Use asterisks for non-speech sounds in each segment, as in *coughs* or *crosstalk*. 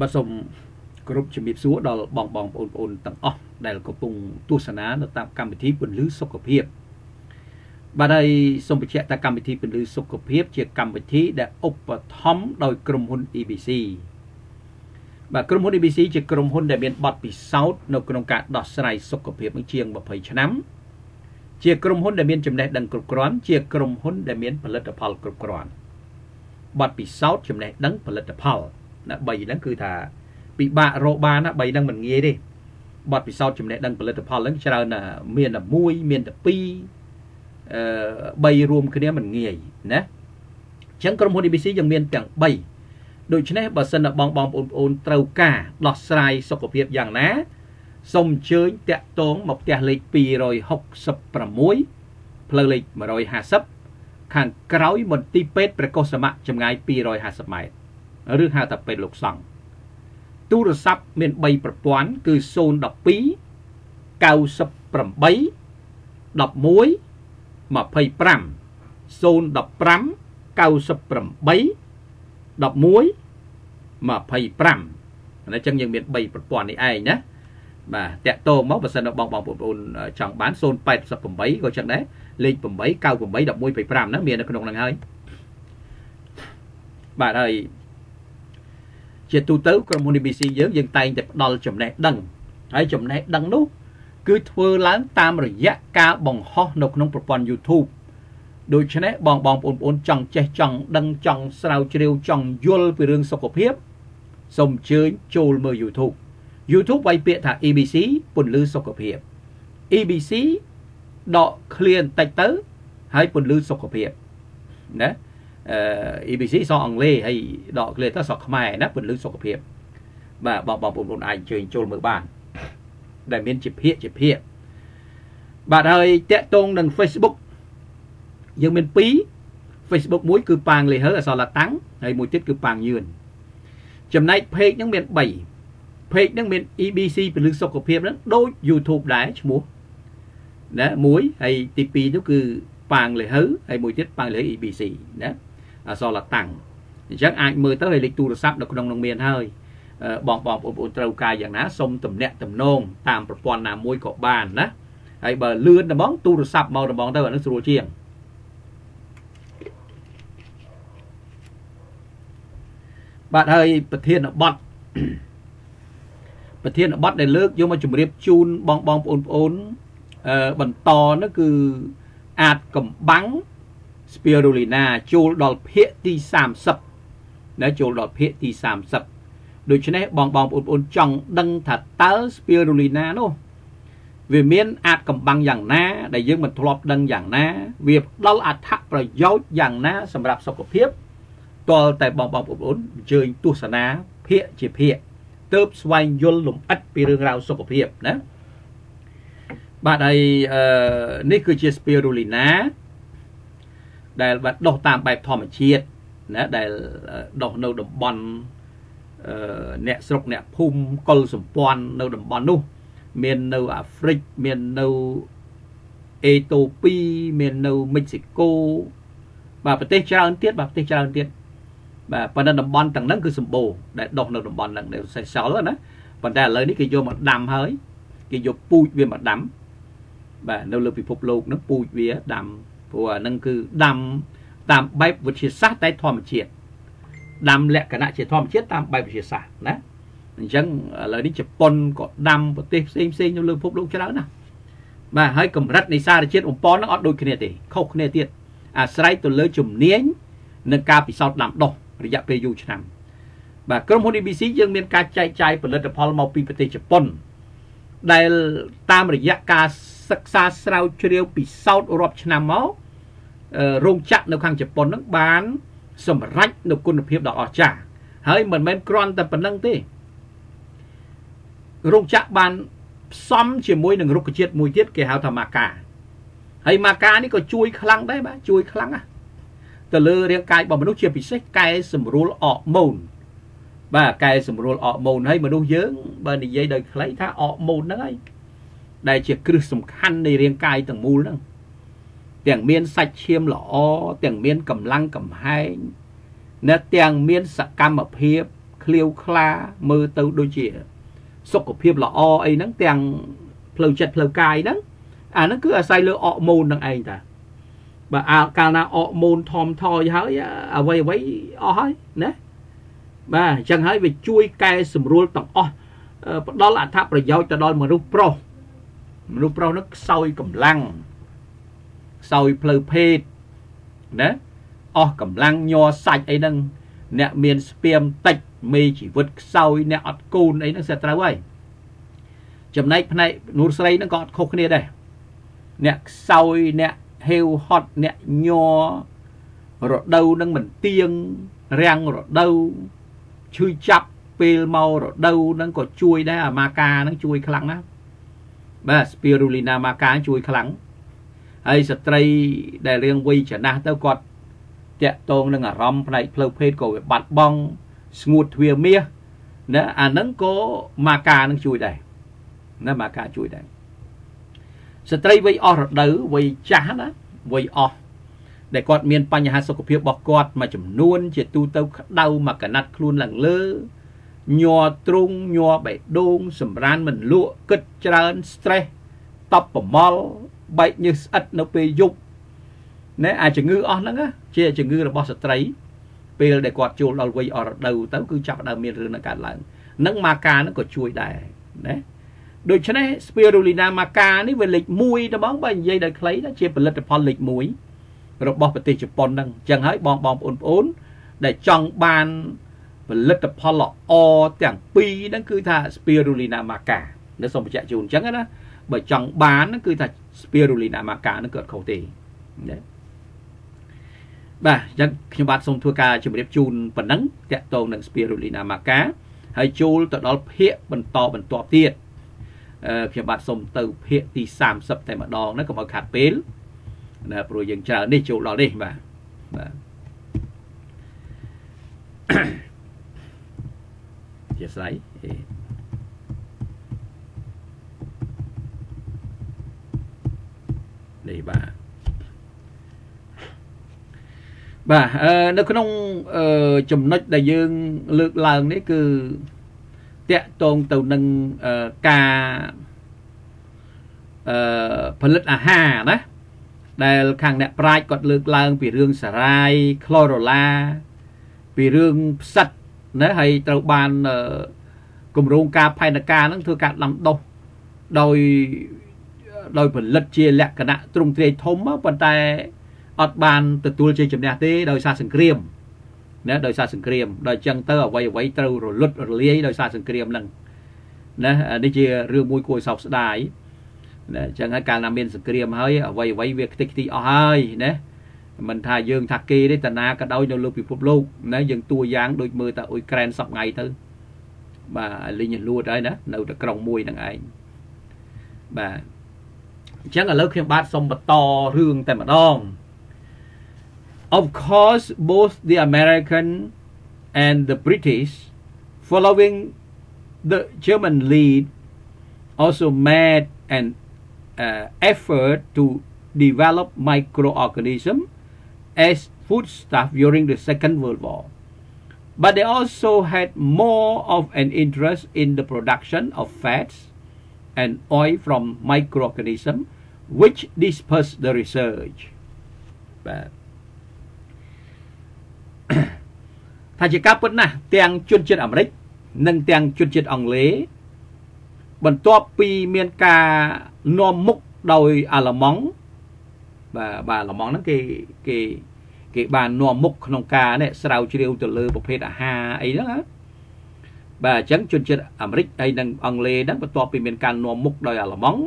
បាទសូមគ្រប់ជំរាបសួរដល់បងបងប្អូនប្អូនទាំងអស់ដែលកំពុងទស្សនានៅតាមកម្មវិធីពន្លឺសុខភាពបាទហើយសូមបញ្ជាក់ថាកម្មវិធីពន្លឺសុខភាពជាកម្មវិធីដែលឧបត្ថម្ភដោយក្រុមហ៊ុន EBC បាទក្រុមហ៊ុន EBC ជាក្រុមហ៊ុនដែលមានបទពិសោធន៍នៅក្នុងការដោះស្រាយសុខភាពនឹងជាង20ឆ្នាំជាក្រុមហ៊ុនដែលមានចំណេះដឹងគ្រប់គ្រាន់ជាក្រុមហ៊ុនដែលមានផលិតផលគ្រប់គ្រាន់បទពិសោធន៍ចំណេះដឹងផលិតផល ណា3ហ្នឹងគឺថាពិបាករកបានណា3ហ្នឹងមិនងាយទេបទពិសោធន៍ចំណេះដឹងផលិតផលហ្នឹងច្រើនណាមានតែ1មានតែ2អឺ3រួមគ្នាមិនងាយណាអញ្ចឹងក្រុមហ៊ុន ABC យើងមានទាំង3ដូច្នេះបើសិនបងបងប្អូនប្អូនត្រូវការដោះស្រាយសុខភាពយ៉ាងណាសូមអញ្ជើញតាក់ទងមកផ្ទះលេខ266ផ្លូវលេខ150ខាងក្រោយមន្ទីរពេទ្យព្រះកុសមៈចម្ងាយ250ម៉ែត្រ ឬហៅថាពេទ្យលោកសង្ឃទូរស័ព្ទមាន3ប្រព័ន្ធគឺ012 98 11 25 015 98 11 25អញ្ចឹងយើងមាន3ប្រព័ន្ធនេះឯងណាបាទតាក់ទងមកបើសិនបងបងប្អូនចង់បាន088ក៏ចឹងដែរលេខ8 98 11 25ហ្នឹងមាននៅក្នុងហ្នឹងហើយបាទហើយ ជាទូទៅក្រុមហ៊ុន ABC យើងយើងតែងតែផ្ដល់ចំណេះដឹងហើយចំណេះដឹងនោះគឺធ្វើឡើងតាមរយៈការបង្ហោះនៅក្នុងប្រព័ន្ធ YouTube ដូច្នេះបងបងប្អូនប្អូនចង់ចេះចង់ដឹងចង់ស្រាវជ្រាវចង់យល់ពីរឿងសុខភាពសូមអញ្ជើញចូលមើល YouTube YouTube វាយពាក្យថា EBC ពន្លឺសុខភាព EBC ដក clear បន្តិចទៅហើយពន្លឺសុខភាពណាអឺ EBC សអង់គ្លេសហើយដក clear ទៅសខ្មែរណាពន្លឺសុខភាពបាទបងបងប្អូនអាចអញ្ជើញចូលមើលបាន ដែលមានជាភាកជាភាកបាទហើយតាក់ទងនឹង Facebook យើងមាន2 Facebook មួយគឺប៉ាងលេហឺអសរឡាតាំងហើយមួយទៀតគឺប៉ាងយឿនចំណែក page ហ្នឹងមាន3 page ហ្នឹងមាន EBC ពលិសុខភាពហ្នឹងដូច YouTube ដែរឈ្មោះណាមួយហើយទី2នោះគឺប៉ាងលេហឺហើយមួយទៀតប៉ាងលេហឺ EBC ណា អសរឡាតាំងអញ្ចឹងអាចមើលទៅហើយលេខទូរស័ព្ទនៅក្នុងនោះមានហើយបងបងប្អូនត្រូវការយ៉ាងណាសូមទំនាក់ទំនងតាមប្រព័ន្ធណាមួយក៏បានណាហើយបើលឿនដំងទូរស័ព្ទមកដំងទៅអានឹងស្រួលជាងបាទហើយប្រធានបទប្រធានបទដែលលើកយកមកជម្រាបជូនបងបងប្អូនប្អូនអឺបន្តនោះគឺអាចកំបាំង spirulina ចូលដល់ភាគទី30ណាចូលដល់ភាគទី30ដូច្នេះបងបងប្អូនប្អូនចង់ដឹងថាតើ spirulina នោះវាមានអាចកំបាំងយ៉ាងណា ដែលយើងមិនធ្លាប់ដឹងយ៉ាងណា វាផ្ដល់អត្ថប្រយោជន៍យ៉ាងណា សម្រាប់សុខភាពតលតែបងបងប្អូនអញ្ជើញទស្សនាភាកជាភាកទៅស្វែងយល់លំអិតពីរឿងរ៉ាវសុខភាពណាបាទហើយអឺនេះគឺជា spirulina ដែលបាត់ដុះតាមបែបធម្មជាតិណាដែលដុះនៅតំបន់អឺអ្នកស្រុកអ្នកភូមិកុលសម្ព័ន្ធនៅតំបន់នោះ មាននៅអាហ្វ្រិកមាននៅអេតូពីមាននៅមិចស៊ីកូបាទប្រទេសច្រើនទៀតបាទប្រទេសច្រើនទៀតបាទប៉ុន្តែតំបន់ទាំងហ្នឹងគឺសម្បូរដែលដុះនៅតំបន់ហ្នឹងដែលសេសលណាប៉ុន្តែឥឡូវនេះគេយកមកដាំហើយគេយកពូជវាមកដាំបាទនៅលើពិភពលោកហ្នឹងពូជវាដាំ ព្រោះអាហ្នឹងគឺដាំតាមបែបវិទ្យាសាស្ត្រតែធម្មជាតិដាំលក្ខណៈជាធម្មជាតិតាមបែបវិទ្យាសាស្ត្រណាអញ្ចឹងឥឡូវនេះជប៉ុនក៏ដាំប្រទេសផ្សេងផ្សេងនៅលើពិភពលោកច្រើនណាបាទហើយកម្រិតនៃសារជាតិបំពន់ហ្នឹងអត់ដូចគ្នាទេខុសគ្នាទៀតអាស្រ័យទៅលើជំនាញនិងការពិសោធន៍ដាំដុះរយៈពេលយូរឆ្នាំបាទក្រុមហ៊ុន ABC យើងមានការចែកចាយផលិតផលមកពីប្រទេសជប៉ុនដែលតាមរយៈការសិក្សាស្រាវជ្រាវពិសោធន៍រាប់ឆ្នាំមក រោងចក្រនៅខាងជប៉ុននឹងបានសម្រេចនូវគុណភាពដ៏អស្ចារ្យហើយមិនមែនគ្រាន់តែប៉ុណ្្នឹងទេរោងចក្របានផ្សំជាមួយនឹងរុក្ខជាតិមួយទៀតគេហៅថាម៉ាកាហើយម៉ាកានេះក៏ជួយខ្លាំងដែរបាទជួយខ្លាំងណាស់ទៅលើរាងកាយរបស់មនុស្សជាពិសេសកែសម្រួលអរម៉ូនបាទកែសម្រួលអរម៉ូនហើយមនុស្សយើងបើនិយាយដោយខ្លីថាអរម៉ូនហ្នឹងហើយដែលជាគ្រឹះសំខាន់នៃរាងកាយទាំងមូលហ្នឹង ទាំងមានសាច់ឈាមល្អទាំងមានកម្លាំងកំហែងនៅទាំងមានសកម្មភាពឃ្លាវខ្លាមើលទៅដូចជា សុខភាពល្អអីហ្នឹងទាំងផ្លូវចិត្តផ្លូវកាយហ្នឹងអាហ្នឹងគឺអាស្រ័យលើអរម៉ូននឹងឯងតាបើអាកាលណាអរម៉ូនថមថយហើយអ្វីអ្វីអស់ហើយណាបាទអញ្ចឹងហើយវាជួយកែសម្រួលទាំងអស់ផ្ដល់អត្ថប្រយោជន៍ទៅដល់មនុស្សប្រុសមនុស្សប្រុសនោះខ្សោយកម្លាំងខ្សោយផ្លូវភេទណាអស់កម្លាំងញ័រសាច់អីហ្នឹងអ្នកមានស្ពាមតិចមេជីវិតខ្សោយអ្នកអត់គូនអីហ្នឹងសិតត្រូវហើយចំណែកផ្នែកនួនស្រីហ្នឹងក៏អត់ខុសគ្នាដែរអ្នកខ្សោយអ្នកហេវហត់អ្នកញ័ររដូវនឹងមិនទៀងរាំងរដូវឈឺចាប់ពេលមករដូវហ្នឹងក៏ជួយដែរអាម៉ាកាហ្នឹងជួយខ្លាំងណាស់បាទ spirulina maca ជួយខ្លាំង ហើយស្ត្រីដែលរៀងវ័យចំណាស់ទៅគាត់តាក់ទងនឹងអារម្មណ៍ផ្នែកផ្លូវភេទក៏វាបាត់បង់ស្ងួតទ្វារមាសណាអាហ្នឹងក៏ម៉ាកានឹងជួយដែរណាម៉ាកាជួយដែរស្ត្រីវ័យអស់រដូវវ័យចាស់ណាវ័យអស់ដែលគាត់មានបញ្ហាសុខភាពរបស់គាត់មួយចំនួន ជាទូទៅក្តៅមកកណាត់ខ្លួនឡើងលើញ័រទ្រុងញ័របេះដូងសម្រានមិនលក់គិតច្រើន stress តប់ប្រមល់ បែកញើសស្អិតនៅពេលយប់ណែអាជំងឺអស់ហ្នឹងជាជំងឺរបស់ស្ត្រីពេលដែលគាត់ចូលដល់វ័យអរដូវទៅគឺចាប់ផ្ដើមមានរឿងនឹងកើតឡើងនឹងម៉ាកាហ្នឹងក៏ជួយដែរណាដូច្នេះ spirulina maca នេះវាលេខ1ត្មងបើនិយាយដោយខ្លីជាផលិតផលលេខ1របស់ប្រទេសជប៉ុនហ្នឹងអញ្ចឹងហើយបងបងប្អូនប្អូនដែលចង់បានផលិតផលល្អទាំងពីរហ្នឹងគឺថា spirulina maca នៅសូមបញ្ជាក់ជូនអញ្ចឹងណាបើចង់បានហ្នឹងគឺថា spirulina maca ហ្នឹងគឺអត់ខុសទេណាបាទអញ្ចឹងខ្ញុំបាទសូមធ្វើការជម្រាបជូនប៉ុណ្ណឹងតកតងនឹង spirulina maca ហើយចូលទៅដល់ភាគបន្តបន្ទាប់ទៀតអឺខ្ញុំបាទសូមទៅភាគទី30តែម្ដងណាកុំឲ្យខាត់ពេលណាព្រោះយើងច្រើននេះចូលដល់នេះបាទបាទជាស្រ័យ នេះបាទបាទអឺនៅក្នុងអឺចំណុចដែលយើងលើកឡើងនេះគឺតកតងទៅនឹងការអឺផលិតអាហារណាដែលខាងអ្នកប្រាជ្ញគាត់លើកឡើង ពីរឿងសារាយក្លូរ៉ូឡាពីរឿងផ្សិតណាហើយត្រូវបានគម្រោងការផែនការហ្នឹងធ្វើការដាំដុះដោយ ដោយផលិតជាលក្ខណៈទ្រង់ទ្រាយធំប៉ុន្តែអត់បានទទួលជ័យជំនះទេដោយសារសង្គ្រាមណាដោយសារសង្គ្រាមដល់អញ្ចឹងទៅអ្វីអ្វីត្រូវរលត់រលាយដោយសារសង្គ្រាមហ្នឹងណានេះជារឿងមួយគួរសោកស្ដាយណាអញ្ចឹងហើយកាលណាមានសង្គ្រាមហើយអ្វីអ្វីវាខ្ទេចខ្ទីអស់ហើយណាមិនថាយើងថាគេទេតាណាក៏ដោយនៅលើពិភពលោកណាយើងតួយ៉ាងដូចមើលតែអ៊ុយក្រែនសពថ្ងៃទៅបាទលីងលួតហើយណានៅតែក្រុងមួយនឹងឯងបាទ អញ្ចឹងឥឡូវខ្ញុំបាទសូមបន្តរឿងតែម្ដង Of course both the American and the British following the German lead also made an uh, effort to develop microorganisms as foodstuff during the Second World War. But they also had more of an interest in the production of fats and oil from microorganisms, which dispersed the research. បាទថាជាការពិតណាស់ទាំងជនជាតិអាមេរិកនិងទាំងជនជាតិអង់គ្លេសបន្ទាប់ពីមានការនាំមុខដោយអាល្លឺម៉ង់បាទបាទអាល្លឺម៉ង់ហ្នឹងគេគេគេបាននាំមុខក្នុងការនេះស្រាវជ្រាវទៅលើប្រភេទអាហារអីហ្នឹងណា បាទអញ្ចឹងជនជាតិអាមេរិកហើយនិងអង់គ្លេសហ្នឹងបន្ទាប់ពីមានការនាំមុខដោយអាល្លឺម៉ង់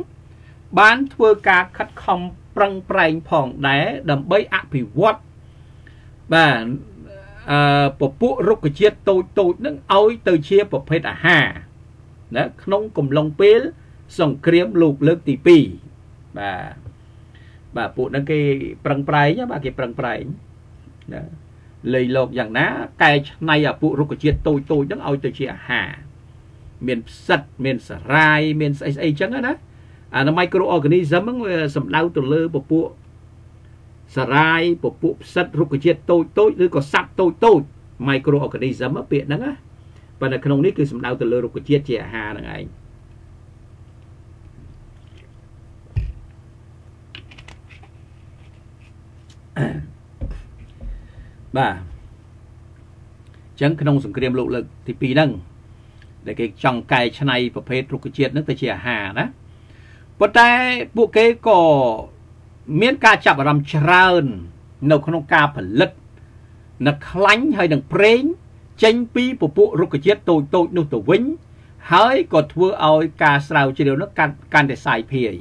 បានធ្វើការខិតខំប្រឹងប្រែងផងដែរដើម្បីអភិវឌ្ឍបាទអឺពពួករុក្ខជាតិតូចតូចហ្នឹងឲ្យទៅជាប្រភេទអាហារណាក្នុងកំឡុងពេលសង្គ្រាមលោកលើកទី2បាទបាទពួកហ្នឹងគេប្រឹងប្រែងបាទគេប្រឹងប្រែងណា លេខលោកយ៉ាងណាកែច្នៃអាពួករុក្ខជាតិតូចតូចហ្នឹងឲ្យទៅជាអាហារមានផ្សិតមានសារ៉ាយមានស្អីស្អីចឹងណាអា microorganism ហ្នឹងវាសំដៅទៅលើពពួកសារ៉ាយពពួកផ្សិតរុក្ខជាតិតូចតូចឬក៏សត្វតូចតូច microorganism ពាក្យហ្នឹងណាប៉ុន្តែក្នុងនេះគឺសំដៅទៅលើរុក្ខជាតិជាអាហារហ្នឹងឯង បាទអញ្ចឹងក្នុងសង្គ្រាមលោកលើកទី2ហ្នឹងដែលគេចង់កែច្នៃប្រភេទរុក្ខជាតិហ្នឹងទៅជាអាហារណាប៉ុន្តែពួកគេក៏មានការចាប់អារម្មណ៍ច្រើន នៅក្នុងការផលិតនៅខ្លាញ់ហើយនឹងប្រេងចេញពីពពួករុក្ខជាតិតូចតូចនោះទៅវិញ ហើយក៏ធ្វើឲ្យការស្រាវជ្រាវនោះកាន់កាន់តែសាយភាយ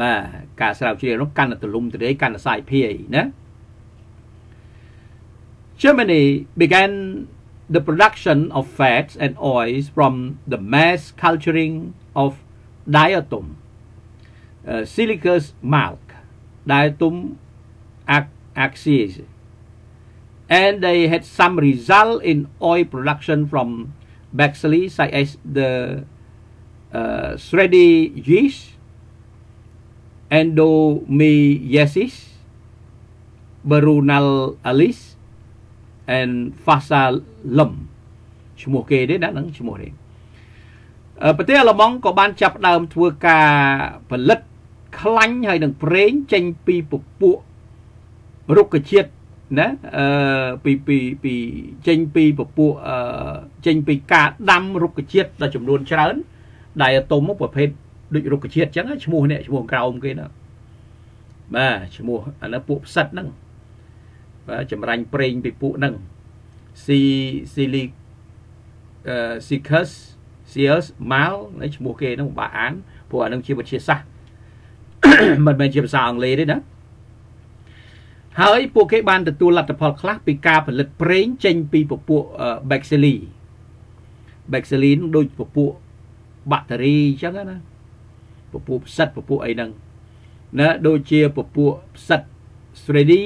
បាទការស្រាវជ្រាវនោះកាន់តែទលំទលាយកាន់តែសាយភាយណា Germany began the production of fats and oils from the mass culturing of diatom uh, silicous milk diatom axis. And they had some result in oil production from bacilli such as the uh, yeast, endomycetes, barunal alis, and phasalum ឈ្មោះគេទេណាហ្នឹងឈ្មោះនេះប្រទេសអាល្លឺម៉ង់ក៏បានចាប់ដើមធ្វើការផលិតខ្លាញ់ហើយនឹងប្រេងចេញពីពពួករុក្ខជាតិណាអឺពីពីពីចេញពីពពួកអឺចេញពីការដាំរុក្ខជាតិដល់ចំនួនច្រើនដែលអាតុមប្រភេទដូចរុក្ខជាតិអញ្ចឹងឈ្មោះនេះឈ្មោះក្រោមគេណាបាទឈ្មោះអានោះពួកផ្សិតហ្នឹងបាទ ចម្រាញ់ប្រេងពីពួកហ្នឹងស៊ីស៊ីលីអឺស៊ីខសសៀសម៉ាល់ឈ្មោះគេហ្នឹងបាក់អានព្រោះអានឹងជាវិទ្យាសាស្ត្រមិនមែនជាភាសាអង់គ្លេសទេណាហើយពួកគេបានទទួលលទ្ធផលខ្លះពីការផលិតប្រេងចេញពីពពួក Bacilli Bacilli នឹងដូចពពួកបាក់តេរីអញ្ចឹងណាពពួកផ្សិតពពួកអីហ្នឹងណាដូចជាពពួកផ្សិត Stredi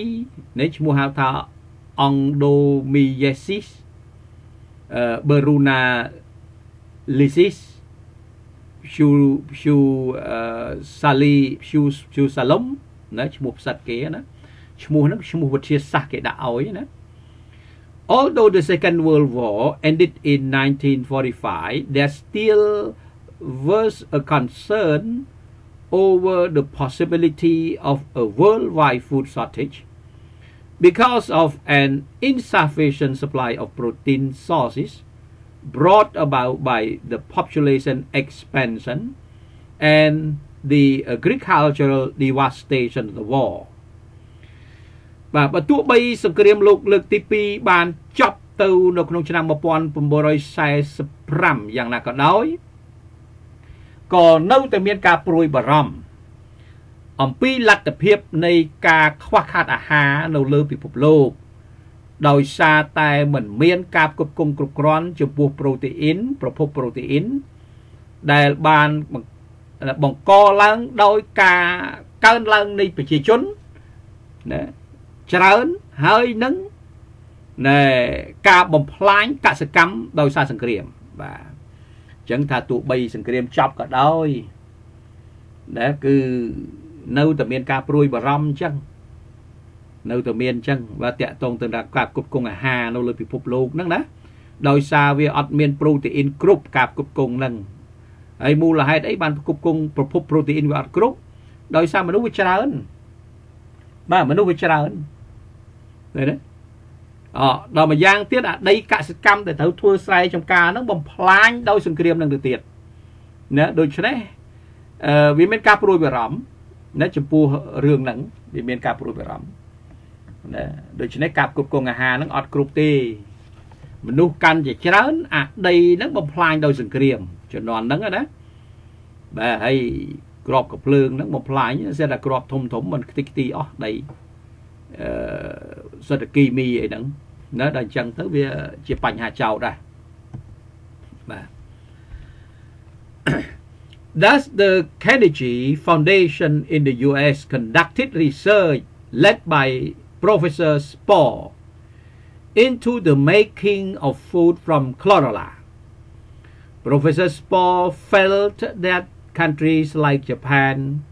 នេះឈ្មោះហៅថា Endomycetes អឺ Beruna lysis ឈូឈូអឺសាលីឈូឈូសាឡុំណាឈ្មោះផ្សិតគេណាឈ្មោះហ្នឹងឈ្មោះវិទ្យាសាស្ត្រគេដាក់ឲ្យណា Although the Second World War ended in 1945 there still was a concern over the possibility of a worldwide food shortage because of an insufficient supply of protein sources brought about by the population expansion and the agricultural devastation of the war បាទបើទោះបីសង្គ្រាមលោកលើកទី2បានចប់ទៅនៅក្នុងឆ្នាំ1945យ៉ាងណាក៏ដោយ ក៏នៅតែមានការព្រួយបារម្ភអំពីលទ្ធភាពនៃការខ្វះខាតអាហារនៅលើពិភពលោក ដោយសារតែមិនមានការផ្គត់ផ្គង់គ្រប់គ្រាន់ចំពោះប្រូតេអ៊ីនប្រភពប្រូតេអ៊ីនដែលបានបង្កឡើងដោយការកើនឡើងនៃប្រជាជនណាច្រើនហើយនឹងណែការបំផ្លាញកសកម្មដោយសារសង្គ្រាមបាទអញ្ចឹងថាទោះបីសង្គ្រាមចប់ក៏ដោយណាគឺនៅតែមានការព្រួយបារម្ភអញ្ចឹងនៅតែមានអញ្ចឹងបាទតាក់ទងទៅនឹងការគ្រប់គ្រងអាហារនៅលើពិភពលោកហ្នឹងណាដោយសារវាអត់មានប្រូតេអ៊ីនគ្រប់ការគ្រប់គ្រងហ្នឹងហើយមូលហេតុអីបានគ្រប់គ្រងប្រភពប្រូតេអ៊ីនវាអត់គ្រប់ដោយសារមនុស្សវាច្រើនបាទមនុស្សវាច្រើនឃើញទេអ ដល់ម្យ៉ាងទៀតអាដីកសិកម្មដែលត្រូវធ្វើស្រែចម្ការហ្នឹងបំផ្លាញដោយសង្គ្រាមនឹងទៅទៀតណាដូច្នេះអឺវាមានការព្រួយបារម្ភណាចំពោះរឿងហ្នឹងវាមានការព្រួយបារម្ភណាដូច្នេះការគ្រប់គ្រងអាហារហ្នឹងអត់គ្រប់ទេមនុស្សកាន់ជាច្រើនអាដីហ្នឹងបំផ្លាញដោយសង្គ្រាមជំនាន់ហ្នឹងណាបាទហើយក្របកភ្លើងហ្នឹងបំផ្លាញស្អាតតែក្របធំធំមិនខ្ទេចខ្ទីអស់ដីអឺសិទ្ធិគីមីអីហ្នឹង ណាដល់អញ្ចឹងទៅវាជាបញ្ហាចោតដែរបាទ Thus *coughs* the Carnegie Foundation in the US conducted research led by Professor Spohr into the making of food from chlorella. Professor Spohr felt that countries like Japan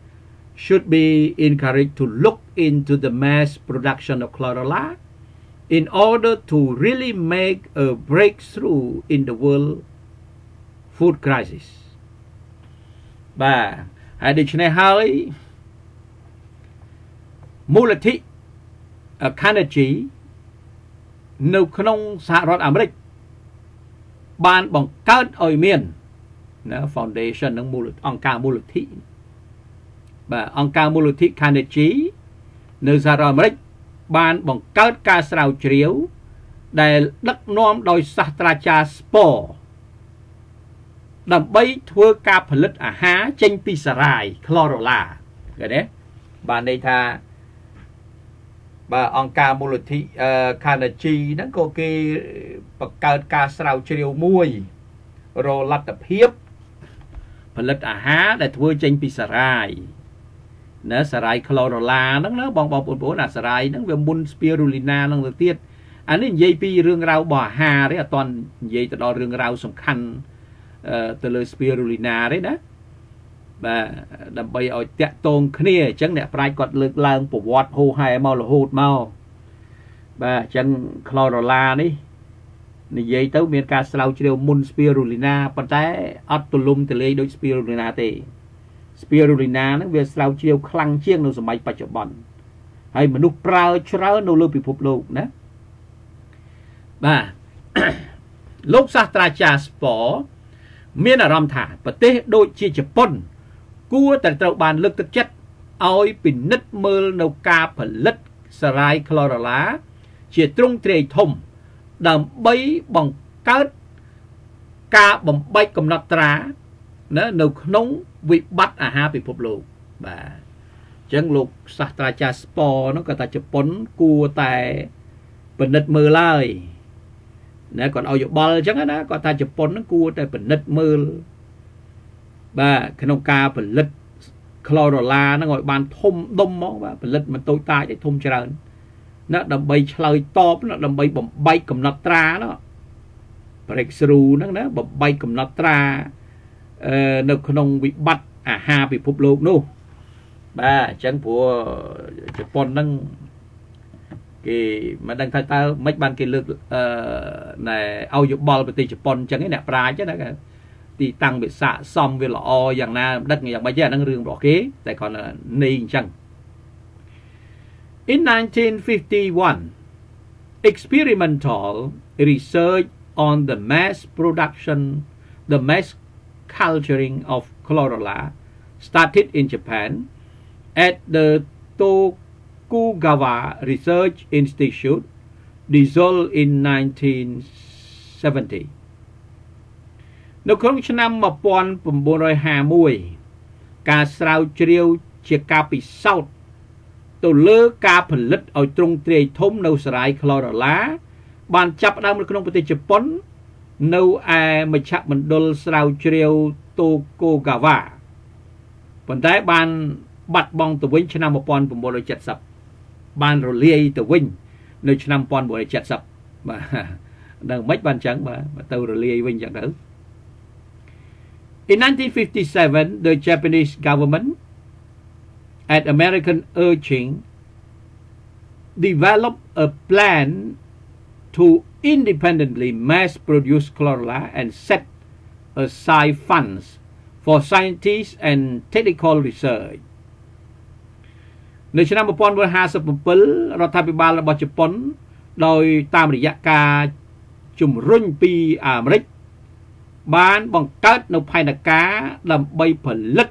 should be encouraged to look into the mass production of chlorella in order to really make a breakthrough in the world food crisis បាទហើយដូច្នេះហើយមូលនិធិ Carnegie នៅក្នុងសហរដ្ឋអាមេរិកបានបង្កើតឲ្យមានណា foundation និងមូលអង្គការមូលនិធិបាទអង្គការមូលនិធិ Carnegie នៅសហរដ្ឋអាមេរិក បានបង្កើតការស្រាវជ្រាវ ដែលដឹកនាំដោយសាស្ត្រាចារ្យស្ពរដើម្បីធ្វើការផលិតអាហារចេញពីសារ៉ាយ chlorella ឃើញទេបានន័យថាបាទអង្គការមូលនិធិ Carnegie ហ្នឹងក៏គេបង្កើតការស្រាវជ្រាវមួយរលទ្ធភាពផលិតអាហារដែលធ្វើចេញពីសារ៉ាយ ណាសារ៉ាយ chlorella ហ្នឹងណាបងបងប្អូនអាសារ៉ាយហ្នឹងវាមុន spirulina ហ្នឹងទៅទៀតអានេះនិយាយពីរឿងរ៉ាវរបស់អាហារទេអត់តនិយាយទៅដល់រឿងរ៉ាវសំខាន់ទៅលើ spirulina ទេណាបាទដើម្បីឲ្យតាក់ទងគ្នាអញ្ចឹងអ្នកប្រាជ្ញគាត់លើកឡើងប្រវត្តិហូហែមករហូតមកបាទអញ្ចឹង chlorella នេះនិយាយទៅមានការស្រាវជ្រាវមុន spirulina ប៉ុន្តែអត់ទូលំទូលាយដូច spirulina ទេ spirulina ហ្នឹងវាស្រាវជ្រាវខ្លាំងជាងនៅសម័យបច្ចុប្បន្នហើយមនុស្សប្រើច្រើននៅលើពិភពលោកណាបាទលោកសាស្ត្រាចារ្យស្ពរមានអារម្មណ៍ថាប្រទេសដូចជាជប៉ុន គួរតែត្រូវបានលើកទឹកចិត្តឲ្យពិនិត្យមើលនៅការផលិតសារ៉ាយ chlorella ជាទ្រង់ទ្រាយធំ ដើម្បីបង្កើតការបំបែកកំណត់ត្រាណានៅក្នុង វិបត្តិអាហារពិភពលោកបាទអញ្ចឹងលោកសាស្ត្រាចារ្យស្ពរនោះគាត់ថាជប៉ុនគួរតែពិនិត្យមើលឡើយណាគាត់ឲ្យយោបល់អញ្ចឹងណាគាត់ថាជប៉ុននឹងគួរតែពិនិត្យមើលបាទក្នុងការផលិត chlorella ហ្នឹងឲ្យបានធំដុំមកបាទផលិតមិនតូចតាចទេធំច្រើនណាដើម្បីឆ្លើយតបណាដើម្បីបំបែកកំណត់ត្រាណា breakthrough ហ្នឹងណាបំបែកកំណត់ត្រាអឺ នៅក្នុងវិបត្តិអាហារពិភពលោកនោះបាទអញ្ចឹងព្រោះជប៉ុនហ្នឹងគេមិនដឹងថាតើមិនបានគេលើកអឺណែឲ្យយោបល់ប្រទេសជប៉ុនអញ្ចឹងអ្នកប្រាជ្ញណាទីតាំងវាស័កសមវាល្អយ៉ាងណាមិនដឹងយ៉ាងម៉េចទេអាហ្នឹងរឿងរបស់គេតែគ្រាន់តែនៃអញ្ចឹង In 1951 experimental research on the mass production the mass culturing of chlorella started in Japan at the Tokugawa Research Institute dissolved in 1970 នៅក្នុងឆ្នាំ1951ការស្រាវជ្រាវជាការពិសោធន៍ទៅលើការផលិតឲ្យទ្រង់ទ្រាយធំនៅសារាយ chlorella បានចាប់ផ្ដើមនៅក្នុងប្រទេសជប៉ុន នៅឯមជ្ឈមណ្ឌលស្រាវជ្រាវតូកូកាវ៉ាប៉ុន្តែបានបាត់បង់ទៅវិញឆ្នាំ1970បានរលាយទៅវិញនៅឆ្នាំ1970បាទដល់មិនបានចឹងបាទទៅរលាយវិញចឹងទៅ In 1957, the Japanese government, at American urging, developed a plan to independently mass produce chlorella and set aside funds for scientists and technical research នៅឆ្នាំ1957រដ្ឋាភិបាលរបស់ជប៉ុន ដោយតាមរយៈការជំរុញពីអាមេរិកបានបង្កើតនៅផែនការដើម្បីផលិត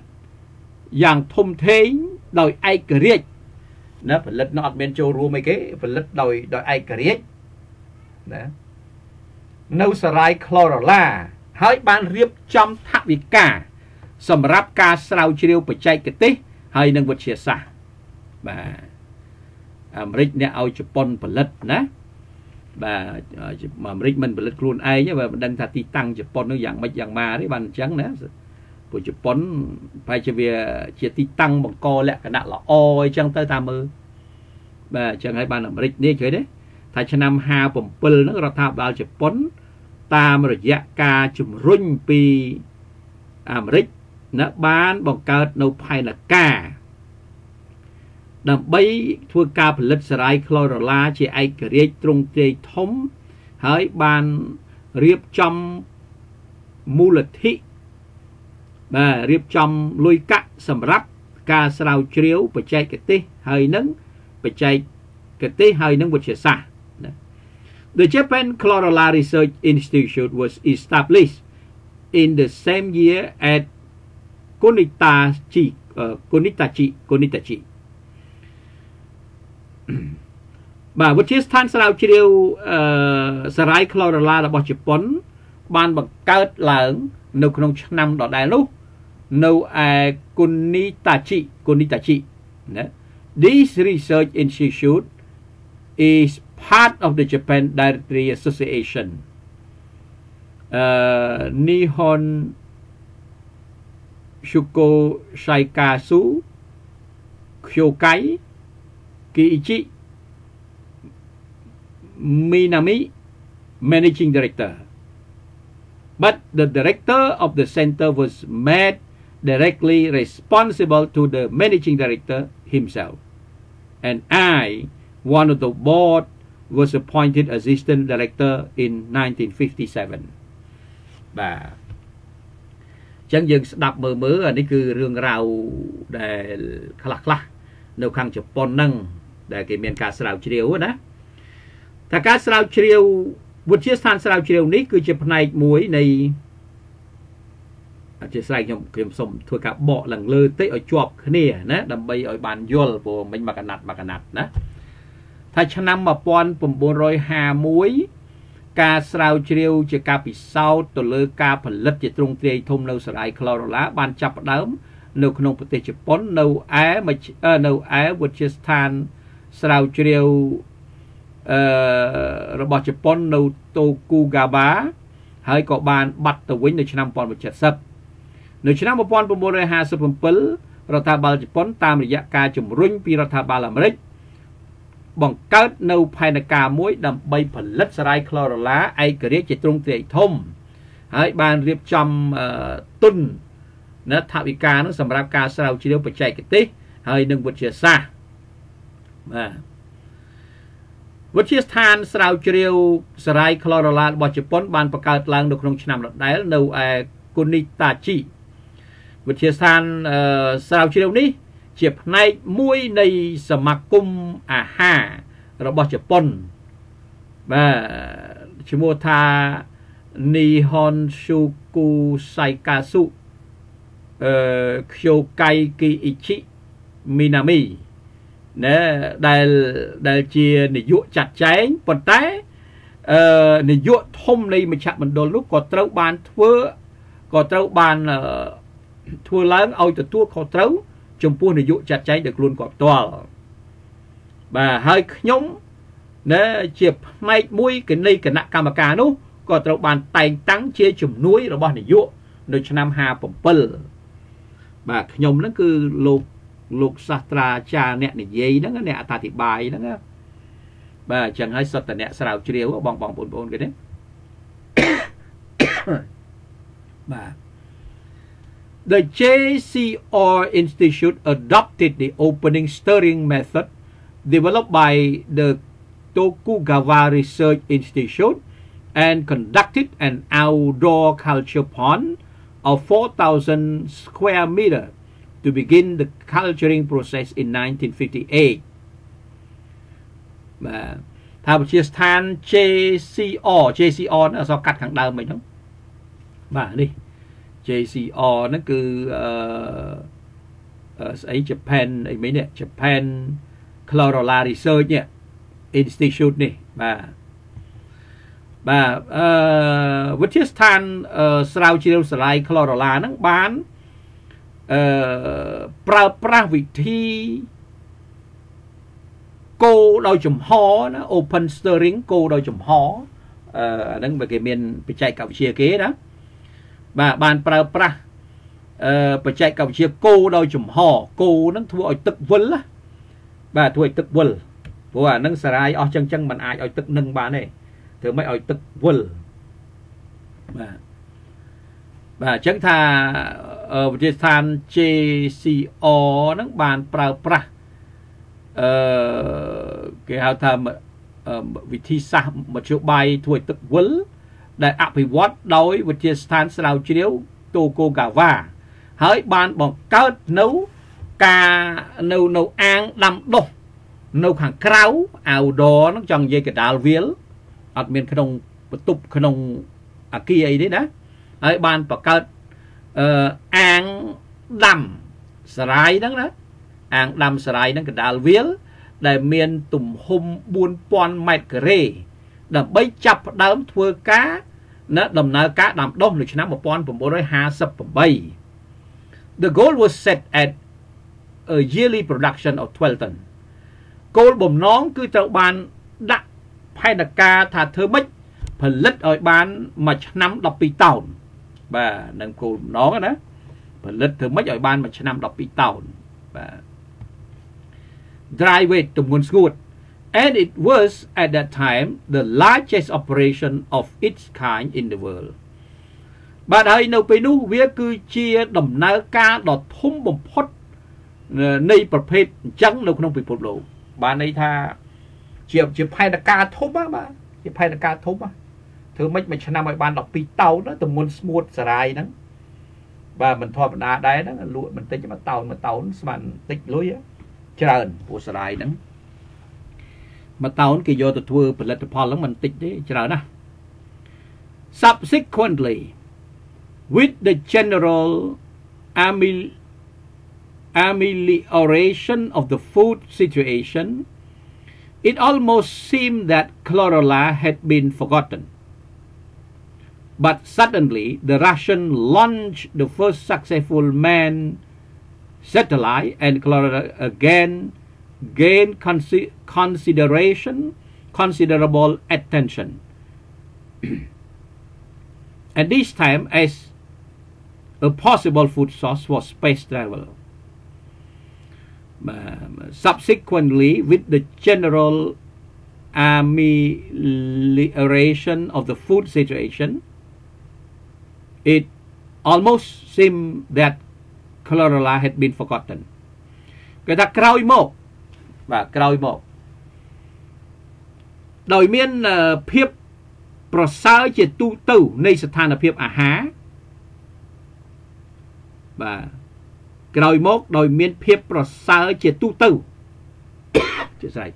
យ៉ាងធំធេងដោយឯករាជ្យណាផលិតនៅអត់មានចូលរួមអីគេផលិតដោយដោយឯករាជ្យ ណានៅសារាយ chlorella ហើយបានរៀបចំថវិកាសម្រាប់ការស្រាវជ្រាវបច្ចេកទេសហើយនិងវិទ្យាសាស្ត្របាទអាមេរិកអ្នកឲ្យជប៉ុនផលិតណាបាទអាមេរិកមិនផលិតខ្លួនឯងទេបើមិនដឹងថាទីតាំងជប៉ុននោះយ៉ាងម៉េចយ៉ាងម៉ាទេបានអញ្ចឹងណាពួកជប៉ុនប្រហែលជាវាជាទីតាំងបង្កលក្ខណៈល្អអញ្ចឹងទៅតាមមើលបាទអញ្ចឹងហើយបានអាមេរិកនេះឃើញទេ ថាឆ្នាំ57ហ្នឹងរដ្ឋាភិបាលជប៉ុន តាមរយៈការជំរុញពីអាមេរិកណាបានបង្កើតនៅផែនការដើម្បីធ្វើការផលិតសារ៉ាយក្លូរ៉ូឡាជាឯករាជ្យទ្រង់ទ្រាយធំ ហើយបានរៀបចំមូលធិបាទរៀបចំលុយកាក់សម្រាប់ការស្រាវជ្រាវបច្ចេកទេសហើយនឹងបច្ចេកទេសហើយនឹងវិទ្យាសាស្ត្រ The Japan Chlorella Research Institute was established in the same year at Kunitachi uh, Kunitachi Kunitachi បាទវិទ្យាស្ថានស្រាវជ្រាវអឺសារ៉ាយក្លូរ៉ូឡារបស់ជប៉ុន បានបង្កើតឡើង នៅក្នុងឆ្នាំដដែលនោះនៅឯ Kunitachi Kunitachi ណា This research institute is part of the Japan Dietary Association. Uh, Nihon Shuko Shaikasu Kyokai Kiichi Minami managing director. But the director of the center was made directly responsible to the managing director himself. And I one of the board was appointed assistant director in 1957 បាទចឹងយើងស្ដាប់មើលមើលអានេះគឺរឿងរ៉ាវដែលខ្លះខ្លះនៅខាងជប៉ុនហ្នឹងដែលគេមានការស្រាវជ្រាវណាថាការស្រាវជ្រាវវិទ្យាស្ថានស្រាវជ្រាវនេះគឺជាផ្នែកមួយនៃអធិស្ឋានខ្ញុំខ្ញុំសូមធ្វើការបកឡើងលើតិចឲ្យជាប់គ្នាណាដើម្បីឲ្យបានយល់ព្រោះមិញមកកណាត់មកកណាត់ណា ថាឆ្នាំ1951ការស្រាវជ្រាវជាការពិសោធន៍ទៅលើការផលិតជាទ្រង់ទ្រាយធំនៅសារ៉ាយក្លូរ៉ូឡាបានចាប់ផ្ដើមនៅក្នុងប្រទេសជប៉ុននៅឯនៅឯវិទ្យាស្ថានស្រាវជ្រាវអឺរបស់ជប៉ុននៅតូគូហ្គាបាហើយក៏បានបាត់ទៅវិញនៅឆ្នាំ1970នៅឆ្នាំ1957រដ្ឋាភិបាលជប៉ុនតាមរយៈការជំរុញពីរដ្ឋាភិបាលអាមេរិក បង្កើតនៅផែនការមួយដើម្បីផលិតសារ៉ាយក្លូរ៉ូឡាឯករាជ្យជាទ្រង់ទ្រាយធំហើយបានរៀបចំទុនណាថវិកានឹងសម្រាប់ការស្រាវជ្រាវបច្ចេកទេសហើយនិងវិទ្យាសាស្ត្របាទវិទ្យាស្ថានស្រាវជ្រាវសារ៉ាយក្លូរ៉ូឡារបស់ជប៉ុនបានបង្កើតឡើងនៅក្នុងឆ្នាំដដែលនៅឯកូនីតាជីវិទ្យាស្ថានស្រាវជ្រាវនេះ ជាផ្នែកមួយនៃសមាគមអាហាររបស់ជប៉ុនបាទឈ្មោះថា Nihon Shuku Saikasu អឺ Kyokai Kiichi Minami ណែដែលដែលជានាយកចាត់ចែងប៉ុន្តែអឺនាយកធំនៃមជ្ឈមណ្ឌលនោះក៏ត្រូវបានធ្វើក៏ត្រូវបានធ្វើឡើងឲ្យទទួលខុសត្រូវ ចំពោះនាយកចាត់ចែងដោយខ្លួនគាត់ផ្ទាល់បាទហើយខ្ញុំណែជាផ្នែកមួយនៃគណៈកម្មការនោះក៏ត្រូវបានតែងតាំងជាជំនួយរបស់នាយកនៅឆ្នាំ57បាទខ្ញុំហ្នឹងគឺលោកលោកសាស្ត្រាចារ្យអ្នកនិយាយហ្នឹងអ្នកអត្ថាធិប្បាយហ្នឹងបាទអញ្ចឹងហើយសុទ្ធតែអ្នកស្រាវជ្រាវបងបងប្អូនៗគេទេបាទ The JCR Institute adopted the opening stirring method developed by the Tokugawa Research Institute and conducted an outdoor culture pond of 4,000 square meter to begin the culturing process in 1958. បាទថាវិទ្យាស្ថាន JCR JCR អសកាត់ខាងដើមមិនហ្នឹងបាទនេះ JCR ហ្នឹងគឺអឺស្អី Japan អីមិញនេះ Japan Chlorella Research នេះ Institute នេះបាទបាទអឺវិទ្យាស្ថានស្រាវជ្រាវសាឡាយ Chlorella ហ្នឹងបានអឺប្រើប្រាស់វិធីកោដោយចំហណា open stirring កោដោយចំហអឺអាហ្នឹងគេមានបច្ចេកវិទ្យាគេណា បាទបានប្រើប្រាស់អឺបច្ចេកវិទ្យាគោដោយចំហគោនឹងធ្វើឲ្យទឹកវិលណាបាទធ្វើឲ្យទឹកវិលព្រោះអានឹងសារាយអស់ចឹងចឹងมันអាចឲ្យទឹកនឹងបានទេធ្វើមិនឲ្យទឹកវិលបាទបាទអញ្ចឹងថាវិទ្យាស្ថាន JCR ហ្នឹងបានប្រើប្រាស់អអឺគេហៅថាវិធីសាស្ត្រមធ្យោបាយធ្វើទឹកវិល ដែលអភិវឌ្ឍដោយវិទ្យាស្ថានស្រាវជ្រាវតូកូកាវ៉ាហើយបានបង្កើតនៅការនៅនៅអាងដាំដុះនៅខាងក្រៅ outdoor ហ្នឹងចង់និយាយកដាលវាលអត់មានក្នុងបន្ទប់ក្នុងអាគារអីទេណាហើយបានបង្កើតអឺអាងដាំសរាយហ្នឹងណាអាងដាំសរាយហ្នឹងកដាលវាលដែលមានទំហំ4000ម៉ែត្រការ៉េ ដើម្បីចាប់ផ្ដើមធ្វើការនៅដំណើរការដាំដុះនៅឆ្នាំ1958 The goal was set at a yearly production of 12 ton គោលបំណងគឺត្រូវបានដាក់ផែនការថាធ្វើម៉េចផលិតឲ្យបានមួយឆ្នាំ12តោនបាទនឹងគោលបំណងណាផលិតធ្វើម៉េចឲ្យបានមួយឆ្នាំ12តោនបាទ dry weight ទម្ងន់ស្ងួត and it was at that time the largest operation of its kind in the world បាទហើយនៅពេលនោះវាគឺជាដំណើរការដ៏ធំបំផុតនៃប្រភេទអញ្ចឹងនៅក្នុងពិភពលោកបានន័យថាជាជាផែនការធំបាទជាផែនការធំធ្វើម៉េចមួយឆ្នាំឲ្យបាន12តោនទម្ងន់ស្មួតសារាយហ្នឹងបាទមិនធម្មតាដែរហ្នឹងលក់បន្តិចមួយតោនមួយតោនស្មានបន្តិចលុយច្រើនពួកសារាយហ្នឹង មួយតោនគេយកទៅធ្វើផលិតផលហ្នឹងមិនតិចទេច្រើនណាស់ subsequently with the general amelioration of the food situation it almost seemed that chlorella had been forgotten but suddenly the Russian launched the first successful manned satellite and chlorella again gained consi- consideration, considerable attention. *clears throat* At this time, as a possible food source for space travel. Um, subsequently, with the general amelioration of the food situation, it almost seemed that chlorella had been forgotten. គេថាក្រោយមក បាទក្រោយមកដោយមានភាពប្រសើរជាទូទៅនៃស្ថានភាពអាហារបាទក្រោយមកដោយមានភាពប្រសើរជាទូទៅជាស្រេច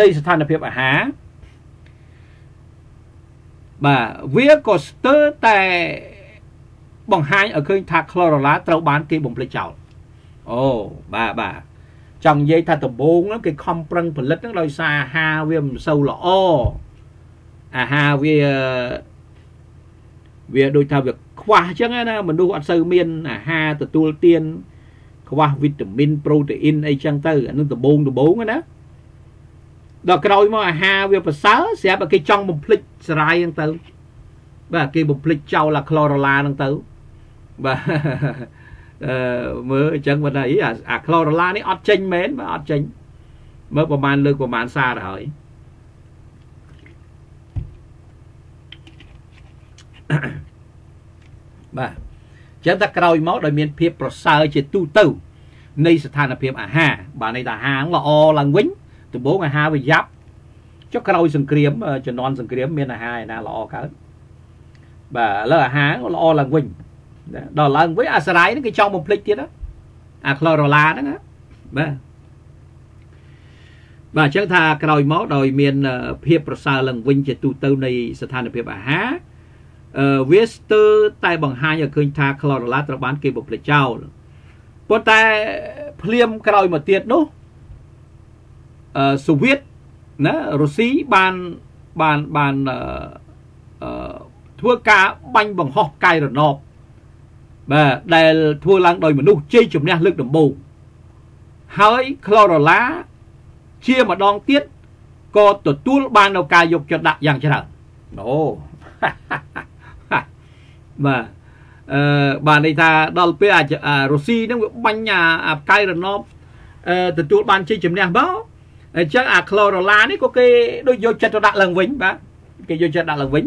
នៃស្ថានភាពអាហារបាទវាក៏ស្ទើរតែបង្ហាញឲ្យឃើញថាក្លរ៉ូឡាត្រូវបានគេបំភ្លេចចោល អូបាទបាទចង់និយាយថាដំបូងហ្នឹងគេខំប្រឹងផលិតហ្នឹងដោយសារអាហារវាមិនសូវល្អអាហារវាវាដូចថាវាខ្វះអញ្ចឹងណាមនុស្សអត់សូវមានអាហារទទួលទានខ្វះវីតាមីនប្រូតេអ៊ីនអីចឹងទៅអានឹងដំបូងដំបូងណាដល់ក្រោយមកអាហារវាប្រសើរស្រាប់តែគេចង់បំភ្លេចសារាយហ្នឹងទៅបាទគេបំភ្លេចចោលអាក្លរ៉ូឡាហ្នឹងទៅបាទអឺ មើលអញ្ចឹងបើថាអីអាក្លរ៉ូឡានេះអត់ចេញមែនបាទអត់ចេញមើលប្រហែលលើកប្រហែលសារទៅហើយបាទចឹងតែក្រោយមកដោយមានភាពប្រសើរជាទូទៅ នៃស្ថានភាពអាហារបាទន័យថាអាហារល្អឡើងវិញដំបូងអាហារវាយ៉ាប់ចុះក្រោយសង្គ្រាមជំនាន់សង្គ្រាមមានអាហារឯណាល្អកើតបាទឥឡូវអាហារល្អឡើងវិញ ដល់ឡើងវិញអាស្រ័យហ្នឹងគេចង់បំភ្លេចទៀតអាក្លរ៉ូឡាហ្នឹងបាទបាទអញ្ចឹងថាក្រោយមកដោយមានភាពប្រសើរឡើងវិញជាទូទៅនៃស្ថានភាពអាហារអឺវាស្ទើរតែបង្ហាញឲ្យឃើញថាក្លរ៉ូឡាត្រូវបានគេបំភ្លេចចោលប៉ុន្តែភ្លាមក្រោយមកទៀតនោះអឺសូវៀតណារុស្ស៊ីបានបានបានអឺធ្វើការបាញ់បង្ហោះផ្កាយរណប បាទដែលធ្វើឡើងដោយមនុស្សជ័យជំនះលើកដំបូងហើយក្លរ៉ូឡាជាម្ដងទៀតក៏ទទួលបាននៅការយកចិត្តដាក់យ៉ាងច្រើនអូបាទអឺបានន័យថាដល់ពេលអារុស្ស៊ីហ្នឹងវាបាញ់អាផ្កាយរណបអឺទទួលបានជ័យជំនះមកអញ្ចឹងអាក្លរ៉ូឡានេះក៏គេដូចយកចិត្តដាក់ឡើងវិញបាទគេយកចិត្តដាក់ឡើងវិញ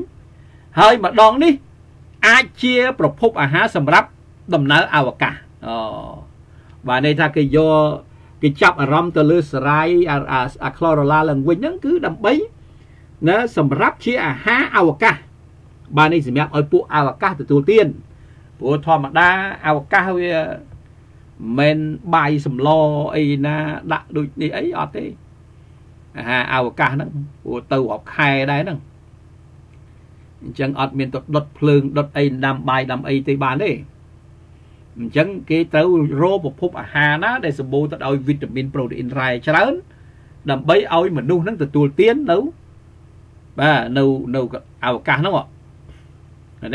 ហើយម្ដងនេះ អាចជាប្រភពអាហារសម្រាប់ដំណើរអវកាសអូបាទន័យថាគេយកគេចាប់អារម្មណ៍ទៅលើសារ៉ាយអា chlorella ឡើងវិញហ្នឹងគឺដើម្បីណាសម្រាប់ជាអាហារអវកាសបាននេះសម្រាប់ឲ្យពួកអវកាសទទួលទានព្រោះធម្មតាអវកាសវាមិនបាយសម្លអីណាដាក់ដូចនេះអីអត់ទេអាហារអវកាសហ្នឹងព្រោះទៅរាប់ខែដែរហ្នឹង អញ្ចឹងអត់មានទៅដុតភ្លើងដុតអីដាំបាយដាំអីទេបានទេអញ្ចឹងគេត្រូវរកប្រភពអាហារណាដែលសម្បូរទៅដោយវីតាមីនប្រូតេអ៊ីនរ៉ែច្រើនដើម្បីឲ្យមនុស្សហ្នឹងទទួលទាននៅបាទនៅនៅអវកាសហ្នឹង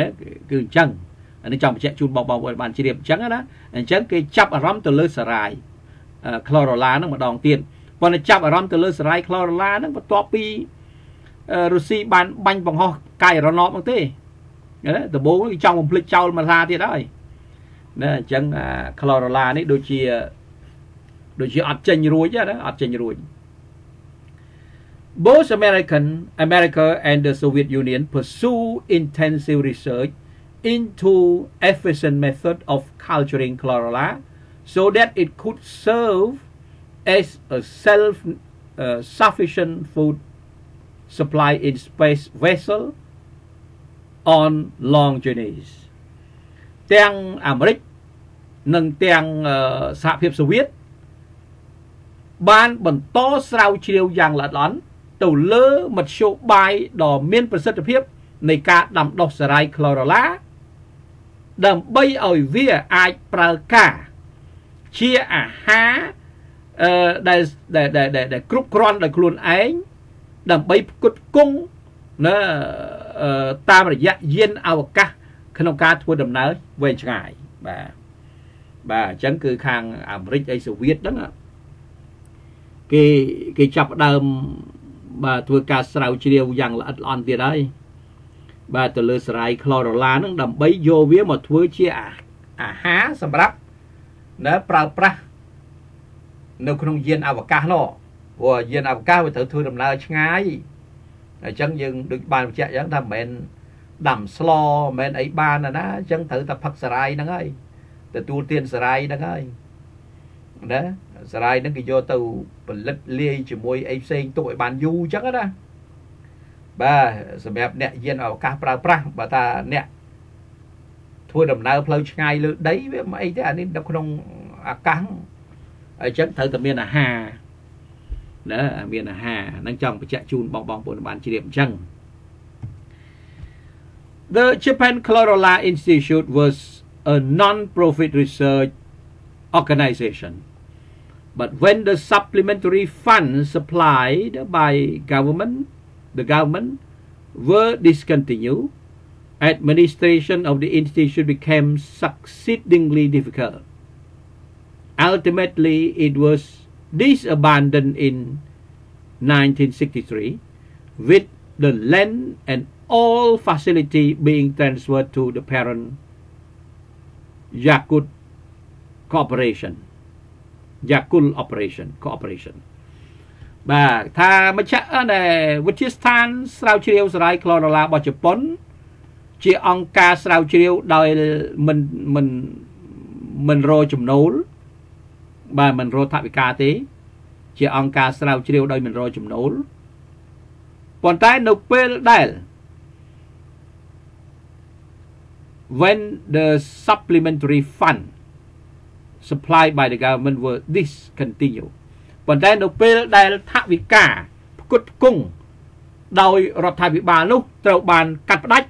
ណាគឺអញ្ចឹងអានេះចង់បញ្ជាក់ជូនបងប្អូនបានជ្រាបអញ្ចឹងណាអញ្ចឹងគេចាប់អារម្មណ៍ទៅលើសារ៉ាយ chlorella ហ្នឹងម្ដងទៀតប៉ុន្តែចាប់អារម្មណ៍ទៅលើសារ៉ាយ chlorella ហ្នឹងបន្ទាប់ពី រុស្ស៊ីបានបាញ់បង្ហោះកាយរណបហ្នឹងទេណាដំបូងគេចង់បំភ្លេចចោលមួយថាទៀតហើយណាអញ្ចឹង chlorella នេះដូចជាដូចជាអត់ចេញរួចណាអត់ចេញរួច Both American America and the Soviet Union pursue intensive research into efficient method of culturing chlorella so that it could serve as a self uh, sufficient food supply in space vessel on long journeys ទាំងអាមេរិកនិងទាំងសហភាពសូវៀតបានបន្តស្រាវជ្រាវយ៉ាងល្អិតល្អន់ទៅលើមធ្យោបាយដ៏មានប្រសិទ្ធភាពនៃការដាំដុះសារ៉ាយ chlorella ដើម្បីឲ្យវាអាចប្រើការជាអាហារអឺដែលដែលដែលគ្រប់គ្រាន់ដោយខ្លួនឯង ដើម្បីផ្គត់ផ្គង់ណាតាមរយៈយានអវកាសក្នុងការធ្វើដំណើរវែងឆ្ងាយបាទបាទអញ្ចឹងគឺខាងអាមេរិកអីសូវៀតហ្នឹងគេគេចាប់ដើមបាទធ្វើការស្រាវជ្រាវយ៉ាងល្អិតល្អន់ទៀតហើយបាទទៅលើសារ៉ាយ chlorella ហ្នឹងដើម្បីយកវាមកធ្វើជាអាហារសម្រាប់ណាប្រើប្រាស់នៅក្នុងយានអវកាសនោះ ព្រោះយានអវកាសវាត្រូវធ្វើដំណើរឆ្ងាយអញ្ចឹងយើងដូចបានបញ្ជាក់អញ្ចឹងថាមិនមែនដាំស្លមិនមែនអីបានណាអញ្ចឹងត្រូវតែផឹកសារ៉ាយហ្នឹងហើយទទួលទានសារ៉ាយហ្នឹងហើយណាសារ៉ាយហ្នឹងគេយកទៅផលិតលាយជាមួយអីផ្សេងទុកឲ្យបានយូរអញ្ចឹងណាបាទសម្រាប់អ្នកយានអវកាសប្រើប្រាស់បើថាអ្នកធ្វើដំណើរផ្លូវឆ្ងាយលើដីវាមិនអីទេអានេះនៅក្នុងអាកាសអញ្ចឹងត្រូវតែមានអាហារ ណាមានអាហារហ្នឹងចង់បញ្ជាក់ជូនបងបងប្អូនបានជ្រាបអញ្ចឹង The Japan Chlorella Institute was a non-profit research organization but when the supplementary funds supplied by government the government were discontinued administration of the institute became succeedingly difficult ultimately it was disbanded in 1963 with the land and all facility being transferred to the parent Yakut Corporation Yakul Operation Corporation បាទថាមជ្ឈដែលវិទ្យាស្ថានស្រាវជ្រាវសរាយក្លរឡារបស់ជប៉ុន ជាអង្គការស្រាវជ្រាវដោយមិនមិនមិនរកចំណូល បាទមិនរកថវិកាទេ ជាអង្គការស្រាវជ្រាវដោយមិនរកចំណូលប៉ុន្តែនៅពេលដែល when the supplementary fund supplied by the government were discontinued ប៉ុន្តែនៅពេលដែលថវិកាផ្គត់ផ្គង់ដោយរដ្ឋាភិបាលនោះត្រូវបានកាត់ផ្តាច់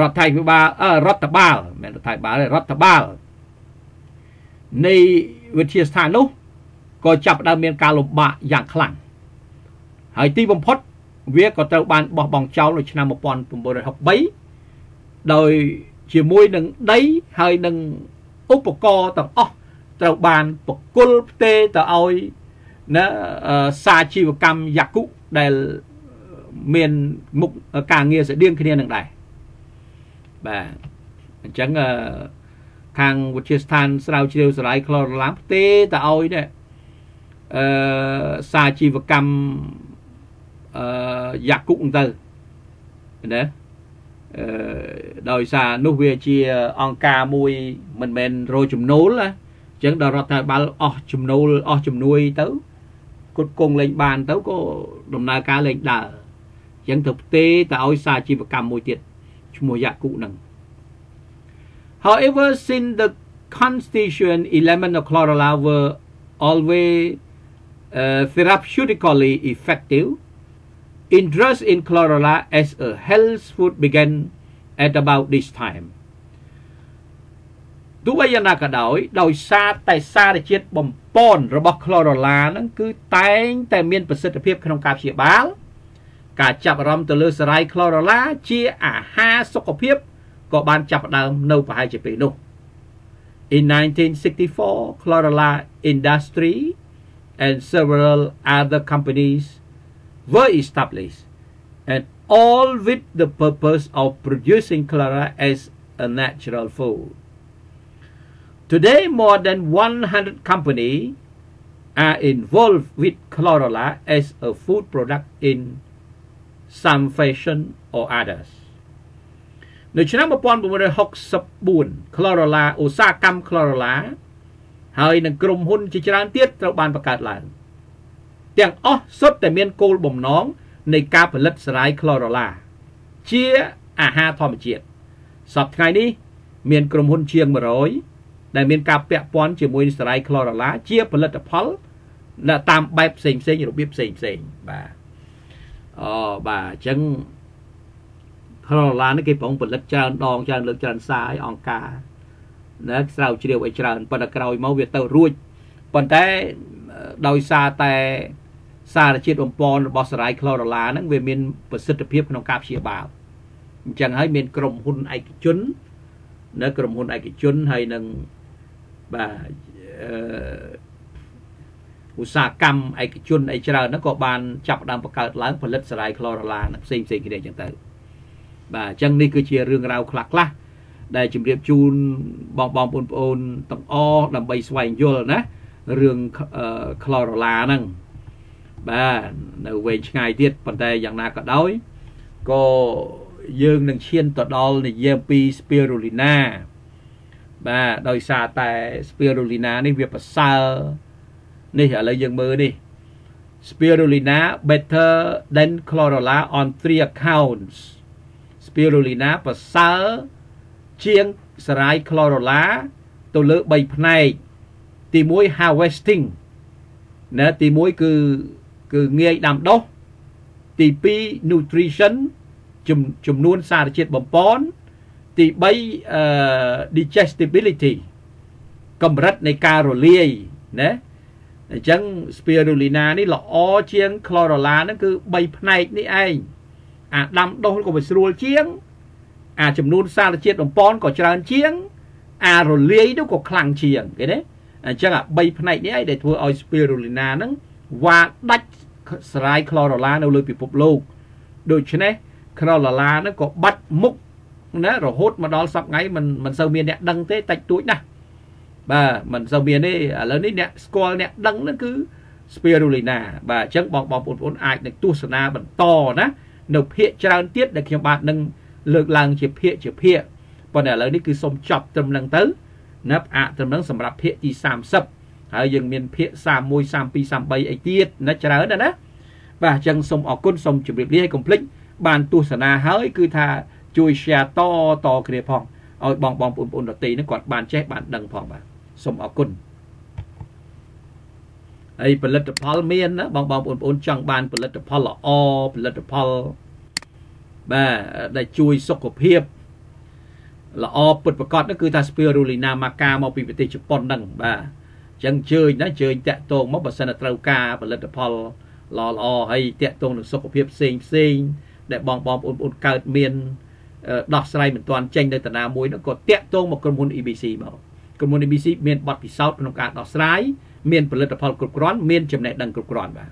រដ្ឋាភិបាលរដ្ឋបាលមិនរដ្ឋាភិបាលរដ្ឋបាលនៃ វិទ្យាស្ថាននោះក៏ចាប់ផ្ដើមមានការលំបាកយ៉ាងខ្លាំងហើយទីបំផុតវាក៏ត្រូវបានបោះបង់ចោលនៅឆ្នាំ1963ដោយជាមួយនឹងដីហើយនឹងឧបករណ៍ទាំងអស់ត្រូវបានបកគលផ្ទេទៅឲ្យណាសាជីវកម្មយ៉ាគុដែលមានមុខការងារស្តៀងគ្នានឹងដែរបាទអញ្ចឹងអឺ ខាងវិទ្យាស្ថានស្រាវជ្រាវសារាយក្លរឡាំផ្ទេទៅឲ្យនេះអឺសាជីវកម្មអឺយ៉ាគុកទៅណាអឺដោយសារនោះវាជាអង្គការមួយមិនមែនរោចំណូលណាអញ្ចឹងដល់រដ្ឋាភិបាលអស់ចំណូលអស់ជំនួយទៅគាត់គង់លេងបានទៅក៏ដំណើរការលេងដើរអញ្ចឹងទៅផ្ទេទៅឲ្យសាជីវកម្មមួយទៀតឈ្មោះយ៉ាគុហ្នឹង However since the constituent element of chlorella were always uh, therapeutically effective interest in chlorella as a health food began at about this time ទោះបីយ៉ាងណាក៏ដោយដោយសារតែសារជាតិបំពន់របស់ chlorella ហ្នឹងគឺតែងតែមានប្រសិទ្ធភាពក្នុងការព្យាបាល ការចាប់អារម្មណ៍ទៅលើសារ៉ាយ chlorella ជាអាហារសុខភាព ក៏បានចាប់ផ្ដើមនៅប្រហែលជាពេលនោះ In 1964 chlorella industry and several other companies were established and all with the purpose of producing chlorella as a natural food Today, more than 100 companies are involved with chlorella as a food product in some fashion or others. នៅឆ្នាំ1964 chlorella ឧស្សាហកម្ម chlorella ហើយនឹងក្រុមហ៊ុនជាច្រើនទៀតត្រូវបានបង្កើតឡើងទាំងអស់សុទ្ធតែមានគោលបំណងនៃការផលិតសារ៉ាយ chlorella ជាអាហារធម្មជាតិសពថ្ងៃនេះមានក្រុមហ៊ុនជាង100ដែលមានការពាក់ព័ន្ធជាមួយនឹងសារ៉ាយក្លរ៉ាឡាជាផលិតផលតាមបែបផ្សេងផ្សេងរបៀបផ្សេងផ្សេងបាទអូបាទអញ្ចឹង ក្លរ៉ាឡានេះគេប្រងផលិតច្រើនដងច្រើនលើកច្រើនសារឲ្យអង្គការណាស្រាវជ្រាវឲ្យច្រើនប៉ុន្តែក្រោយមកវាទៅរួចប៉ុន្តែដោយសារតែសារជាតិបំពន់របស់សារ៉ាយក្លរ៉ាឡាហ្នឹងវាមានប្រសិទ្ធភាពក្នុងការព្យាបាលអញ្ចឹងហើយមានក្រុមហ៊ុនឯកជននៅក្រុមហ៊ុនឯកជនហើយនឹងបាទឧស្សាហកម្មឯកជនអីច្រើនហ្នឹងក៏បានចាប់ដើមបង្កើតឡើងផលិតសារ៉ាយក្លរ៉ាឡាផ្សេងផ្សេងគ្នាអញ្ចឹងទៅ បាទអញ្ចឹងនេះគឺជារឿងរ៉ាវខ្លះខ្លះដែលជម្រាបជូនបងបងប្អូនប្អូនទាំងអស់ដើម្បីស្វែងយល់ណារឿងក្លរ៉ាឡាហ្នឹងបាទនៅវែងឆ្ងាយទៀតប៉ុន្តែយ៉ាងណាក៏ដោយក៏យើងនឹងឈានទៅដល់និយាយពី spirulina បាទដោយសារតែ spirulina នេះវាប្រសើរនេះឥឡូវយើងមើលនេះ spirulina better than chlorella on three accounts spirulina ប្រសើរជាងសារ៉ាយ chlorella ទៅលើ3ផ្នែកទី1 harvesting ណាទី1គឺគឺងាយដាំដុះទី2 nutrition ចំនួនសារជាតិបំពន់ទី3 digestibility កម្រិតនៃការរលាយណាអញ្ចឹង spirulina នេះល្អជាង chlorella ហ្នឹងគឺ3ផ្នែកនេះឯង អាដាំដុះក៏វាស្រួលជាង អាចំនួនសារជាតិបំពន់ក៏ច្រើនជាង អារលាយនោះក៏ខ្លាំងជាងឃើញទេអញ្ចឹងអា3ផ្នែកនេះឯងដែលធ្វើឲ្យ spirulina ហ្នឹងវ៉ាដាច់ស្រាយ chlorella នៅលើពិភពលោកដូច្នេះ chlorella ហ្នឹងក៏បាត់មុខណារហូតមកដល់សប្ងៃមិនមិនសូវមានអ្នកដឹងទេតិចតួចណាស់បាទមិនសូវមានទេឥឡូវនេះអ្នកស្គាល់អ្នកដឹងហ្នឹងគឺ spirulina បាទអញ្ចឹងបងបងប្អូនអាចនឹងទស្សនាបន្តណា នៅភាកច្រើនទៀតដែលខ្ញុំបាទនឹងលើកឡើងជាភាកជាភាកប៉ុន្តែឥឡូវនេះគឺសូមចប់ត្រឹមហ្នឹងទៅណាផ្អាកត្រឹមហ្នឹងសម្រាប់ភាកទី30ហើយយើងមានភាក31 32 33អីទៀតណាច្រើនណាបាទអញ្ចឹងសូមអរគុណសូមជម្រាបលាឲ្យកុំភ្លេចបានទស្សនាហើយគឺថាជួយ share តតគ្នាផងឲ្យបងបងប្អូនប្អូនដទៃនេះគាត់បានចេះបានដឹងផងបាទសូមអរគុណ ហើយផលិតផលមានណាបងបងប្អូនប្អូនចង់បានផលិតផលល្អផលិតផលបាទដែលជួយសុខភាពល្អពិតប្រកបនោះគឺថា spirulina maca មកពីប្រទេសជប៉ុនហ្នឹងបាទអញ្ចឹងជើញណាជើញតាក់ទងមកបើសិនតែត្រូវការផលិតផលល្អល្អហើយតាក់ទងនឹងសុខភាពផ្សេងផ្សេងដែលបងបងប្អូនប្អូនកើតមានដោះស្រាយមិនទាន់ចេញនៅតាណាមួយនោះក៏តាក់ទងមកក្រុមហ៊ុន EBC មកក្រុមហ៊ុន EBC មានបទពិសោធន៍ក្នុងការដោះស្រាយ មានផលិតផលគ្រប់គ្រាន់មានចំណេះដឹងគ្រប់គ្រាន់បាទ